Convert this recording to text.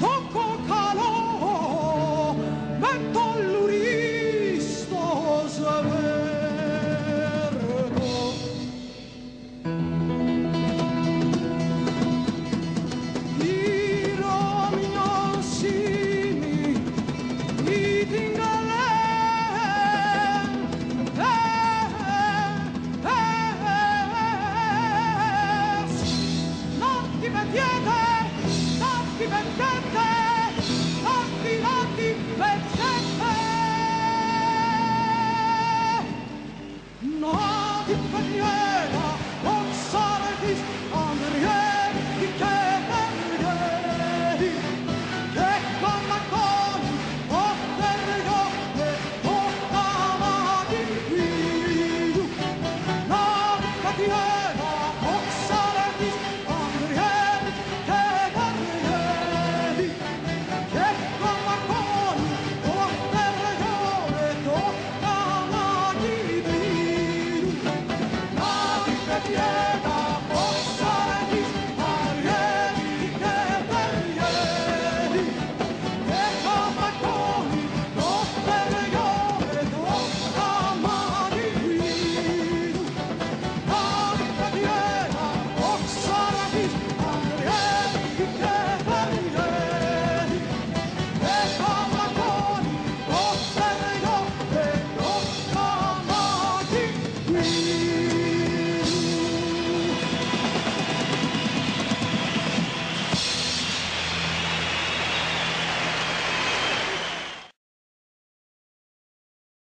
poco Ora di Peniera, Gonzalo